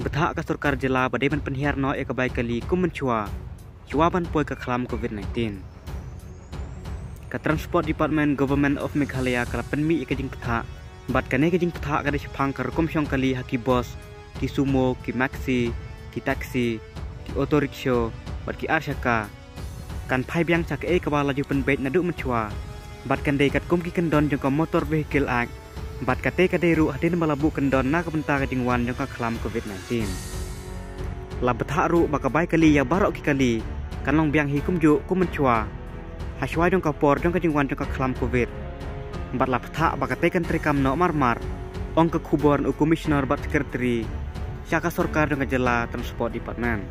Betah ke Surkar Jela badai ban penhiar no e kabai kali kum mencua. Cua ban poi ke kelam COVID-19. Ke Transport Department Government of Meghalaya kala penmi e kajing betah. Bat kane kajing betah kada sepang ke rekom syong kali haki bos, ki sumo, ki maxi, ki taksi, ki auto rickshaw, bat ki arshaka. Kan pai biang cak e kabala laju penbet nadu mencua. Bat kan kat kum ki kendon jengka motor vehicle act bat kate kade ru hadin malabu kendon na kebenta ke jingwan jong ka kelam covid-19 la betha ru baka bai kali ya barok ki kali kan long biang hi kum ju kum menchua ha shwa jong ka por jong ka jingwan jong ka kelam covid. Bat la betha baka te kan trikam no mar mar ong ka kubor u commissioner bat sekretari syaka sorkar jong ka jela transport department